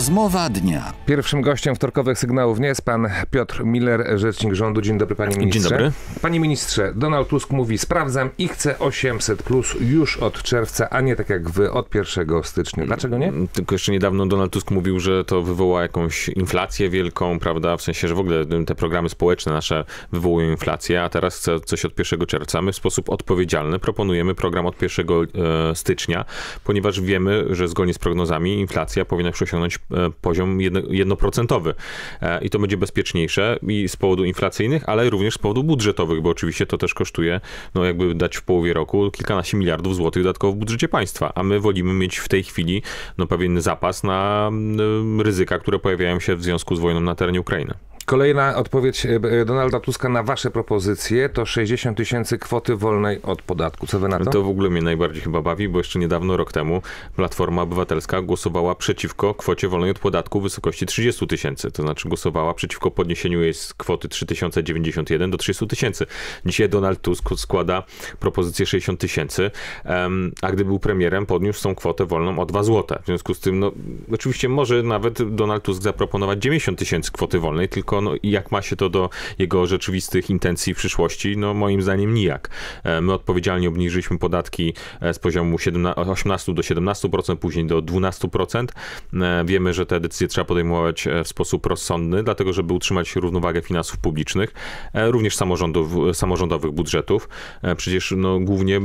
Rozmowa dnia. Pierwszym gościem wtorkowych sygnałów nie jest pan Piotr Miller, rzecznik rządu. Dzień dobry, panie ministrze. Dzień dobry. Panie ministrze, Donald Tusk mówi: Sprawdzam i chcę 800 plus już od czerwca, a nie tak jak wy od 1 stycznia. Dlaczego nie? Tylko jeszcze niedawno Donald Tusk mówił, że to wywoła jakąś inflację wielką, prawda? W sensie, że w ogóle te programy społeczne nasze wywołują inflację, a teraz chce coś od 1 czerwca. My w sposób odpowiedzialny proponujemy program od 1 e, stycznia, ponieważ wiemy, że zgodnie z prognozami inflacja powinna osiągnąć e, poziom jednoprocentowy. E, I to będzie bezpieczniejsze i z powodu inflacyjnych, ale również z powodu budżetowych, bo oczywiście to też kosztuje, no jakby dać w połowie roku kilkanaście miliardów złotych dodatkowo w budżecie państwa, a my wolimy mieć w tej chwili no pewien zapas na ryzyka, które pojawiają się w związku z wojną na terenie Ukrainy. Kolejna odpowiedź e, Donalda Tuska na wasze propozycje to 60 tysięcy kwoty wolnej od podatku. Co wy na to? To w ogóle mnie najbardziej chyba bawi, bo jeszcze niedawno, rok temu, Platforma Obywatelska głosowała przeciwko kwocie wolnej od podatku w wysokości 30 tysięcy. To znaczy głosowała przeciwko podniesieniu jej z kwoty 3091 do 30 tysięcy. Dzisiaj Donald Tusk składa propozycję 60 tysięcy, a gdy był premierem, podniósł tą kwotę wolną o 2 zł. W związku z tym, no, oczywiście może nawet Donald Tusk zaproponować 90 tysięcy kwoty wolnej, tylko no, jak ma się to do jego rzeczywistych intencji w przyszłości? No moim zdaniem nijak. E, my odpowiedzialnie obniżyliśmy podatki e, z poziomu 17, 18 do 17%, później do 12%. E, wiemy, że te decyzje trzeba podejmować w sposób rozsądny, dlatego żeby utrzymać równowagę finansów publicznych, również samorządów, samorządowych budżetów. Przecież no, głównie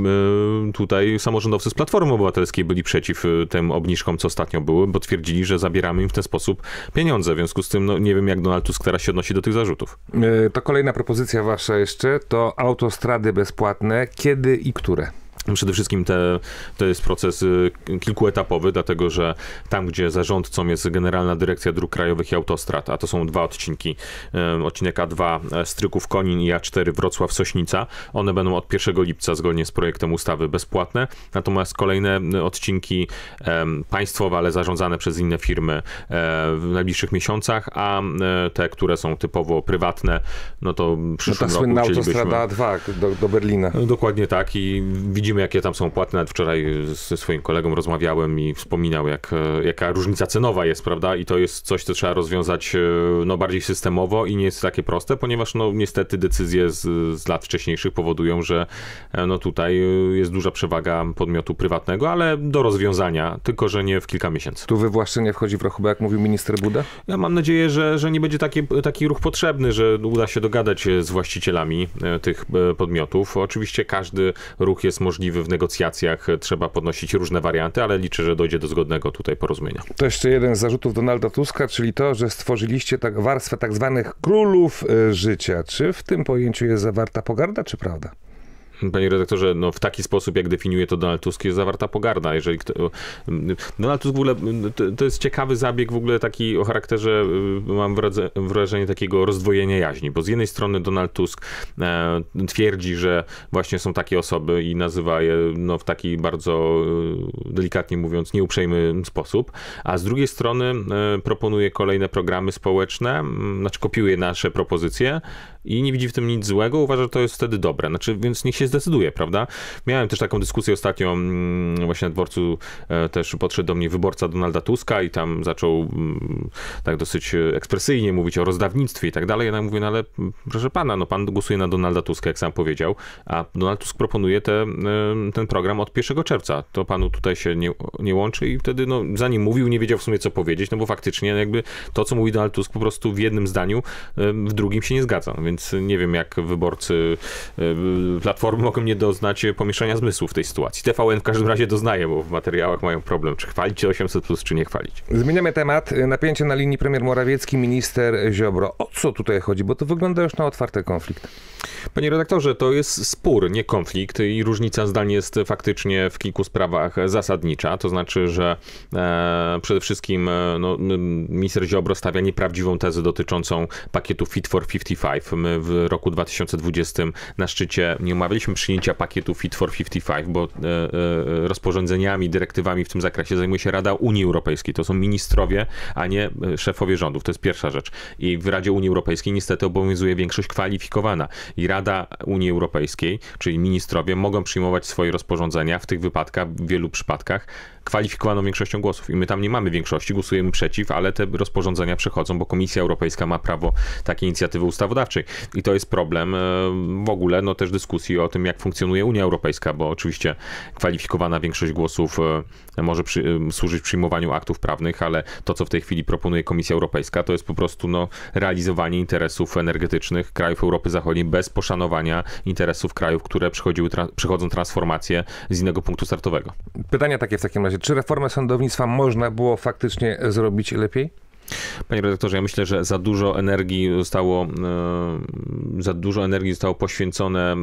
tutaj samorządowcy z Platformy Obywatelskiej byli przeciw tym obniżkom, co ostatnio były, bo twierdzili, że zabieramy im w ten sposób pieniądze. W związku z tym no, nie wiem, jak Donald Tusk teraz się odnosi do tych zarzutów. E, to kolejna propozycja wasza jeszcze, to autostrady bezpłatne. Kiedy i które? Przede wszystkim te, to jest proces y, kilkuetapowy, dlatego że tam, gdzie zarządcą jest Generalna Dyrekcja Dróg Krajowych i Autostrad, a to są dwa odcinki, y, odcinek A2 e, Stryków Konin i A4 Wrocław Sośnica, one będą od 1 lipca zgodnie z projektem ustawy bezpłatne, natomiast kolejne y, odcinki państwowe, ale zarządzane przez inne firmy e, w najbliższych miesiącach, a e, te, które są typowo prywatne, no to w przyszłym no ta roku autostrada A2 do, do Berlina. Dokładnie tak i widzimy widzimy, jakie tam są płatne. Nawet wczoraj ze swoim kolegą rozmawiałem i wspominał, jak, e, jaka różnica cenowa jest, prawda? I to jest coś, co trzeba rozwiązać e, no, bardziej systemowo i nie jest takie proste, ponieważ no, niestety decyzje z, z lat wcześniejszych powodują, że e, no, tutaj jest duża przewaga podmiotu prywatnego, ale do rozwiązania, tylko że nie w kilka miesięcy. Tu wywłaszczenie wchodzi w rachubę, jak mówił minister Buda? Ja mam nadzieję, że, że nie będzie taki, taki ruch potrzebny, że uda się dogadać z właścicielami tych podmiotów. Oczywiście każdy ruch jest możliwy możliwy w negocjacjach, trzeba podnosić różne warianty, ale liczę, że dojdzie do zgodnego tutaj porozumienia. To jeszcze jeden z zarzutów Donalda Tuska, czyli to, że stworzyliście tak warstwę tak zwanych królów e, życia. Czy w tym pojęciu jest zawarta pogarda, czy prawda? Panie redaktorze, no w taki sposób, jak definiuje to Donald Tusk, jest zawarta pogarda. Jeżeli kto, Donald Tusk w ogóle, to, jest ciekawy zabieg w ogóle taki o charakterze, y, mam wrażenie takiego rozdwojenia jaźni, bo z jednej strony Donald Tusk e, twierdzi, że właśnie są takie osoby i nazywa je no, w taki bardzo, y, delikatnie mówiąc, nieuprzejmy sposób, a z drugiej strony e, proponuje kolejne programy społeczne, znaczy kopiuje nasze propozycje i nie widzi w tym nic złego, uważa, że to jest wtedy dobre. Znaczy, więc niech się zdecyduje, prawda? Miałem też taką dyskusję ostatnio mm, właśnie na dworcu, e, też podszedł do mnie wyborca Donalda Tuska i tam zaczął mm, tak dosyć ekspresyjnie mówić o rozdawnictwie i tak dalej. Ja mówię, no ale mm, proszę pana, no pan głosuje na Donalda Tuska, jak sam powiedział, a Donald Tusk proponuje te, e, ten program od 1 czerwca. To panu tutaj się nie, nie łączy i wtedy, no, zanim mówił, nie wiedział w sumie co powiedzieć, no bo faktycznie jakby to, co mówi Donald Tusk po prostu w jednym zdaniu, e, w drugim się nie zgadza. No, więc nie wiem, jak wyborcy Platformy mogą nie doznać pomieszania zmysłów w tej sytuacji. TVN w każdym razie doznaje, bo w materiałach mają problem, czy chwalić 800 plus, czy nie chwalić. Zmieniamy temat. Napięcie na linii premier Morawiecki, minister Ziobro. O co tutaj chodzi? Bo to wygląda już na otwarty konflikt. Panie redaktorze, to jest spór, nie konflikt i różnica zdań jest faktycznie w kilku sprawach zasadnicza. To znaczy, że e, przede wszystkim e, no, minister Ziobro stawia nieprawdziwą tezę dotyczącą pakietu Fit for 55. My w roku 2020 na szczycie nie omawialiśmy przyjęcia pakietu Fit for 55, bo e, e, rozporządzeniami, dyrektywami w tym zakresie zajmuje się Rada Unii Europejskiej. To są ministrowie, a nie e, szefowie rządów. To jest pierwsza rzecz. I w Radzie Unii Europejskiej niestety obowiązuje większość kwalifikowana. I Rada Rada Unii Europejskiej, czyli ministrowie, mogą przyjmować swoje rozporządzenia w tych wypadkach, w wielu przypadkach, kwalifikowaną większością głosów. I my tam nie mamy większości, głosujemy przeciw, ale te rozporządzenia przechodzą, bo Komisja Europejska ma prawo takiej inicjatywy ustawodawczej. I to jest problem e, w ogóle, no też dyskusji o tym, jak funkcjonuje Unia Europejska, bo oczywiście kwalifikowana większość głosów e, może przy, e, służyć przyjmowaniu aktów prawnych, ale to, co w tej chwili proponuje Komisja Europejska, to jest po prostu no, realizowanie interesów energetycznych krajów Europy Zachodniej bez poszanowania interesów krajów, które przechodziły, tra przechodzą transformację z innego punktu startowego. Pytania takie w takim razie. Czy reformę sądownictwa można było faktycznie zrobić lepiej? Panie redaktorze, ja myślę, że za dużo energii zostało, e, za dużo energii zostało poświęcone e,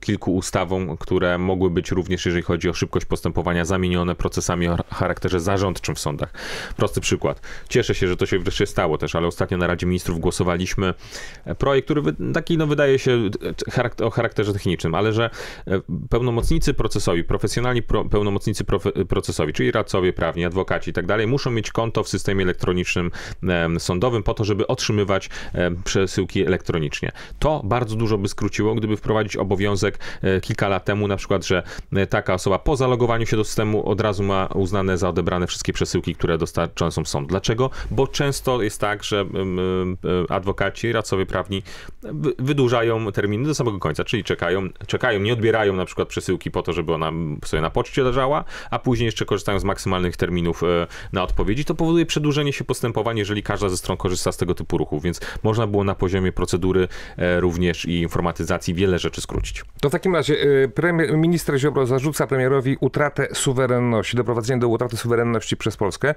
kilku ustawom, które mogły być również, jeżeli chodzi o szybkość postępowania, zamienione procesami o charakterze zarządczym w sądach. Prosty przykład. Cieszę się, że to się wreszcie stało też, ale ostatnio na Radzie Ministrów głosowaliśmy projekt, który taki no, wydaje się o charakterze technicznym, ale że e, pełnomocnicy procesowi, profesjonalni pełnomocnicy procesowi, czyli radcowie prawni, adwokaci i tak dalej, muszą mieć konto w systemie elektronicznym sądowym po to, żeby otrzymywać przesyłki elektronicznie. To bardzo dużo by skróciło, gdyby wprowadzić obowiązek e, kilka lat temu, na przykład, że e, taka osoba po zalogowaniu się do systemu od razu ma uznane za odebrane wszystkie przesyłki, które dostarczone są w sąd. Dlaczego? Bo często jest tak, że e, adwokaci, radcowie prawni wydłużają terminy do samego końca, czyli czekają, czekają, nie odbierają na przykład przesyłki po to, żeby ona sobie na poczcie leżała, a później jeszcze korzystają z maksymalnych terminów na odpowiedzi. To powoduje przedłużenie się jeżeli każda ze stron korzysta z tego typu ruchów, więc można było na poziomie procedury e, również i informatyzacji wiele rzeczy skrócić. To w takim razie e, premier, minister Ziobro zarzuca premierowi utratę suwerenności, doprowadzenie do utraty suwerenności przez Polskę.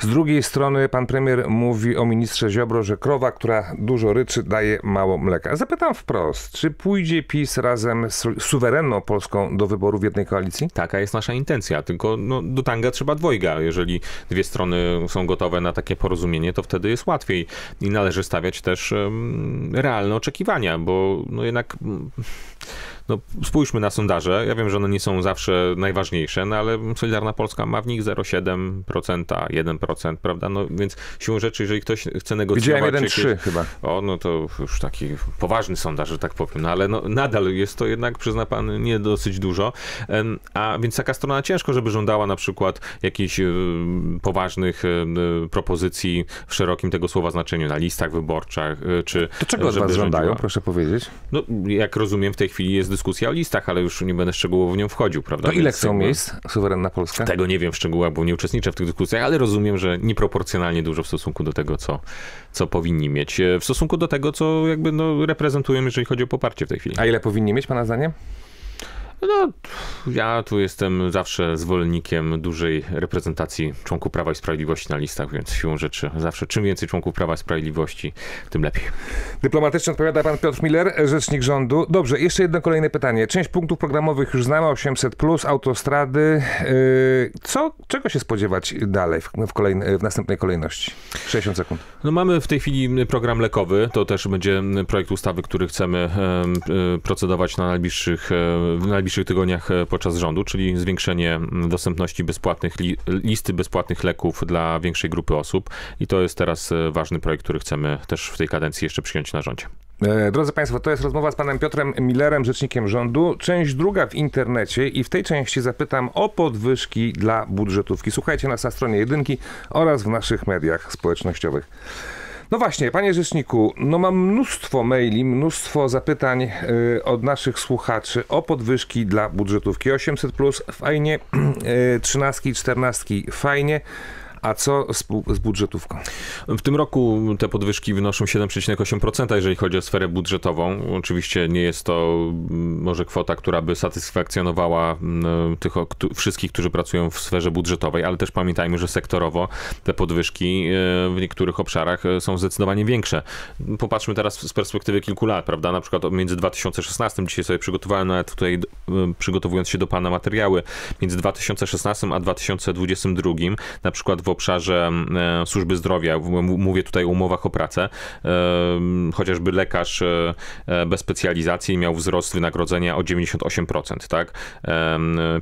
Z drugiej strony pan premier mówi o ministrze Ziobro, że krowa, która dużo ryczy, daje mało mleka. Zapytam wprost, czy pójdzie PiS razem z suwerenną Polską do wyboru w jednej koalicji? Taka jest nasza intencja, tylko no, do tanga trzeba dwojga. Jeżeli dwie strony są gotowe na takie porozumienie, porozumienie, to wtedy jest łatwiej i należy stawiać też realne oczekiwania, bo no jednak no, spójrzmy na sondaże. Ja wiem, że one nie są zawsze najważniejsze, no ale Solidarna Polska ma w nich 0,7%, 1%, prawda? No więc siłą rzeczy, jeżeli ktoś chce negocjować... Widziałem 1,3 jakieś... chyba. O, no to już taki poważny sondaż, że tak powiem, no ale no, nadal jest to jednak, przyzna pan, nie dosyć dużo. A więc taka strona ciężko, żeby żądała na przykład jakichś poważnych propozycji w szerokim tego słowa znaczeniu, na listach wyborczych, y, czy... To czego od was żądają, proszę powiedzieć? No, jak rozumiem, w tej chwili jest dyskusja o listach, ale już nie będę szczegółowo w nią wchodził, prawda? To ile chcą miejsc suwerenna Polska? Tego nie wiem w szczegółach, bo nie uczestniczę w tych dyskusjach, ale rozumiem, że nieproporcjonalnie dużo w stosunku do tego, co, co powinni mieć. E, w stosunku do tego, co jakby no, reprezentują, jeżeli chodzi o poparcie w tej chwili. A ile powinni mieć, pana zdaniem? No, ja tu jestem zawsze zwolennikiem dużej reprezentacji członków Prawa i Sprawiedliwości na listach, więc siłą rzeczy zawsze czym więcej członków Prawa i Sprawiedliwości, tym lepiej. Dyplomatycznie odpowiada pan Piotr Miller, rzecznik rządu. Dobrze, jeszcze jedno kolejne pytanie. Część punktów programowych już znamy, 800+, plus, autostrady. Yy, co, czego się spodziewać dalej w, w, kolejne, w następnej kolejności? 60 sekund. No mamy w tej chwili program lekowy, to też będzie projekt ustawy, który chcemy procedować na najbliższych, w najbliższych najbliższych tygodniach e, podczas rządu, czyli zwiększenie dostępności bezpłatnych, li, listy bezpłatnych leków dla większej grupy osób. I to jest teraz e, ważny projekt, który chcemy też w tej kadencji jeszcze przyjąć na rządzie. E, drodzy Państwo, to jest rozmowa z panem Piotrem Millerem, rzecznikiem rządu. Część druga w internecie i w tej części zapytam o podwyżki dla budżetówki. Słuchajcie nas na stronie jedynki oraz w naszych mediach społecznościowych. No właśnie, panie rzeczniku, no mam mnóstwo maili, mnóstwo zapytań y, od naszych słuchaczy o podwyżki dla budżetówki. 800 plus fajnie, y, 13, 14 fajnie. A co z, z, budżetówką? W tym roku te podwyżki wynoszą 7,8%, jeżeli chodzi o sferę budżetową. Oczywiście nie jest to mm, może kwota, która by satysfakcjonowała mm, tych wszystkich, którzy pracują w sferze budżetowej, ale też pamiętajmy, że sektorowo te podwyżki e, w niektórych obszarach e, są zdecydowanie większe. Popatrzmy teraz z perspektywy kilku lat, prawda? Na przykład między 2016, dzisiaj sobie przygotowałem nawet tutaj, e, przygotowując się do pana materiały, między 2016 a 2022 na przykład w obszarze e, służby zdrowia, mówię tutaj o umowach o pracę, chociażby lekarz bez specjalizacji miał wzrost wynagrodzenia o 98%, tak?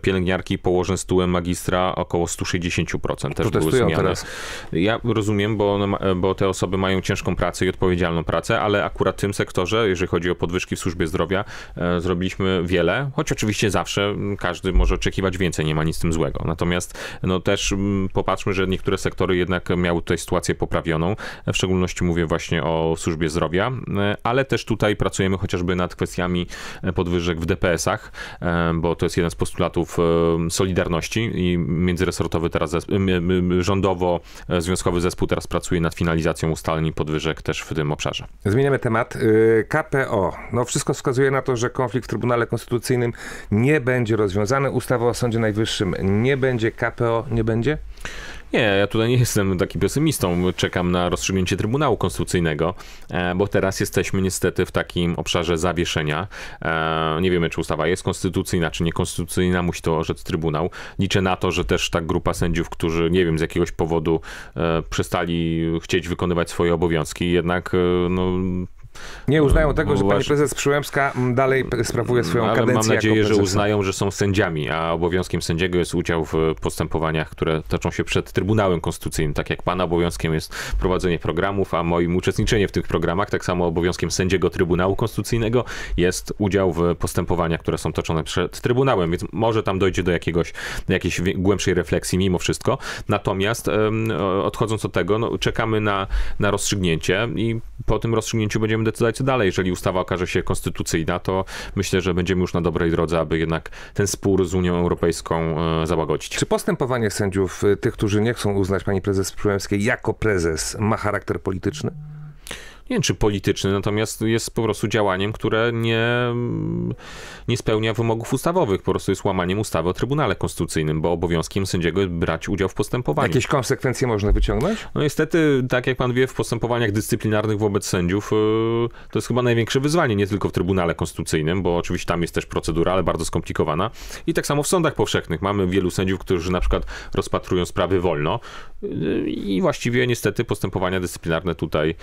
Pielęgniarki położne z tytułem magistra około 160% też były zmiany. Teraz. Ja rozumiem, bo, one, bo te osoby mają ciężką pracę i odpowiedzialną pracę, ale akurat w tym sektorze, jeżeli chodzi o podwyżki w służbie zdrowia, zrobiliśmy wiele, choć oczywiście zawsze każdy może oczekiwać więcej, nie ma nic z tym złego. Natomiast no też popatrzmy, że niektóre sektory jednak miały tutaj sytuację poprawioną. W szczególności mówię właśnie o służbie zdrowia, ale też tutaj pracujemy chociażby nad kwestiami podwyżek w DPS-ach, bo to jest jeden z postulatów Solidarności i międzyresortowy teraz rządowo-związkowy zespół teraz pracuje nad finalizacją ustaleń podwyżek też w tym obszarze. Zmieniamy temat. KPO. No wszystko wskazuje na to, że konflikt w Trybunale Konstytucyjnym nie będzie rozwiązany. Ustawa o Sądzie Najwyższym nie będzie. KPO nie będzie? Nie, ja tutaj nie jestem taki pesymistą. Czekam na rozstrzygnięcie Trybunału Konstytucyjnego, e, bo teraz jesteśmy niestety w takim obszarze zawieszenia. E, nie wiemy, czy ustawa jest konstytucyjna, czy niekonstytucyjna, musi to orzec Trybunał. Liczę na to, że też ta grupa sędziów, którzy nie wiem z jakiegoś powodu e, przestali chcieć wykonywać swoje obowiązki, jednak no, nie uznają tego, że pani prezes Przyłębska dalej sprawuje swoją ale kadencję mam nadzieję, że uznają, że są sędziami, a obowiązkiem sędziego jest udział w postępowaniach, które toczą się przed Trybunałem Konstytucyjnym. Tak jak pana obowiązkiem jest prowadzenie programów, a moim uczestniczenie w tych programach, tak samo obowiązkiem sędziego Trybunału Konstytucyjnego jest udział w postępowaniach, które są toczone przed Trybunałem, więc może tam dojdzie do jakiegoś, jakiejś głębszej refleksji mimo wszystko. Natomiast odchodząc od tego, no, czekamy na, na rozstrzygnięcie i po tym rozstrzygnięciu będziemy decydować co dalej. Jeżeli ustawa okaże się konstytucyjna, to myślę, że będziemy już na dobrej drodze, aby jednak ten spór z Unią Europejską e, załagodzić. Czy postępowanie sędziów, e, tych, którzy nie chcą uznać pani prezes Przyłębskiej jako prezes, ma charakter polityczny? Nie wiem czy polityczny, natomiast jest po prostu działaniem, które nie, nie spełnia wymogów ustawowych. Po prostu jest łamaniem ustawy o Trybunale Konstytucyjnym, bo obowiązkiem sędziego jest brać udział w postępowaniu. Jakieś konsekwencje można wyciągnąć? No niestety, tak jak pan wie, w postępowaniach dyscyplinarnych wobec sędziów y, to jest chyba największe wyzwanie, nie tylko w Trybunale Konstytucyjnym, bo oczywiście tam jest też procedura, ale bardzo skomplikowana. I tak samo w sądach powszechnych. Mamy wielu sędziów, którzy na przykład rozpatrują sprawy wolno y, i właściwie niestety postępowania dyscyplinarne tutaj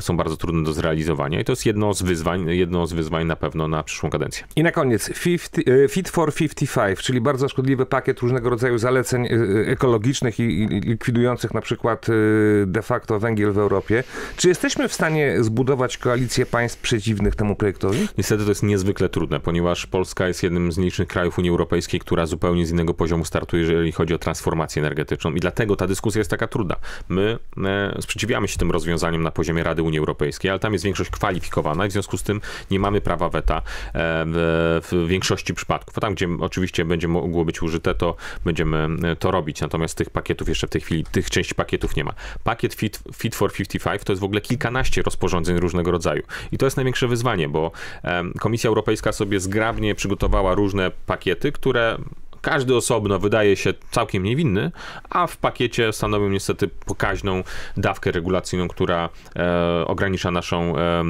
są bardzo bardzo trudne do zrealizowania i to jest jedno z wyzwań, jedno z wyzwań na pewno na przyszłą kadencję. I na koniec, 50, e, Fit for 55, czyli bardzo szkodliwy pakiet różnego rodzaju zaleceń e, ekologicznych i likwidujących na przykład e, de facto węgiel w Europie. Czy jesteśmy w stanie zbudować koalicję państw przeciwnych temu projektowi? Niestety to jest niezwykle trudne, ponieważ Polska jest jednym z nielicznych krajów Unii Europejskiej, która zupełnie z innego poziomu startuje, jeżeli chodzi o transformację energetyczną i dlatego ta dyskusja jest taka trudna. My sprzeciwiamy się tym rozwiązaniom na poziomie Rady Unii Europejskiej, Europejskiej, ale tam jest większość kwalifikowana i w związku z tym nie mamy prawa weta e, w, większości przypadków. A tam, gdzie oczywiście będzie mogło być użyte, to będziemy e, to robić. Natomiast tych pakietów jeszcze w tej chwili, tych części pakietów nie ma. Pakiet Fit, Fit for 55 to jest w ogóle kilkanaście rozporządzeń różnego rodzaju. I to jest największe wyzwanie, bo Komisja Europejska sobie zgrabnie przygotowała różne pakiety, które każdy osobno wydaje się całkiem niewinny, a w pakiecie stanowią niestety pokaźną dawkę regulacyjną, która e, ogranicza naszą e,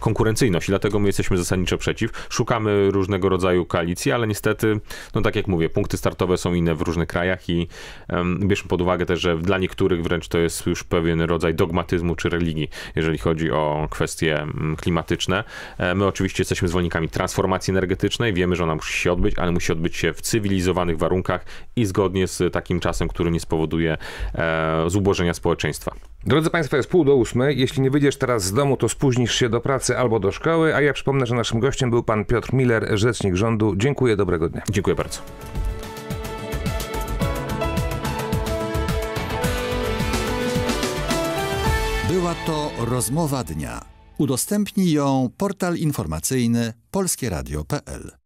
konkurencyjność i dlatego my jesteśmy zasadniczo przeciw. Szukamy różnego rodzaju koalicji, ale niestety, no tak jak mówię, punkty startowe są inne w różnych krajach i e, bierzmy pod uwagę też, że dla niektórych wręcz to jest już pewien rodzaj dogmatyzmu czy religii, jeżeli chodzi o kwestie klimatyczne. E, my oczywiście jesteśmy zwolennikami transformacji energetycznej, wiemy, że ona musi się odbyć, ale musi odbyć się w cywilizacji cywilizowanych warunkach i zgodnie z takim czasem, który nie spowoduje e, zubożenia społeczeństwa. Drodzy Państwo, jest pół do ósmej. Jeśli nie wyjdziesz teraz z domu, to spóźnisz się do pracy albo do szkoły. A ja przypomnę, że naszym gościem był pan Piotr Miller, rzecznik rządu. Dziękuję, dobrego dnia. Dziękuję bardzo. Była to rozmowa dnia. Udostępnij ją portal informacyjny polskieradio.pl.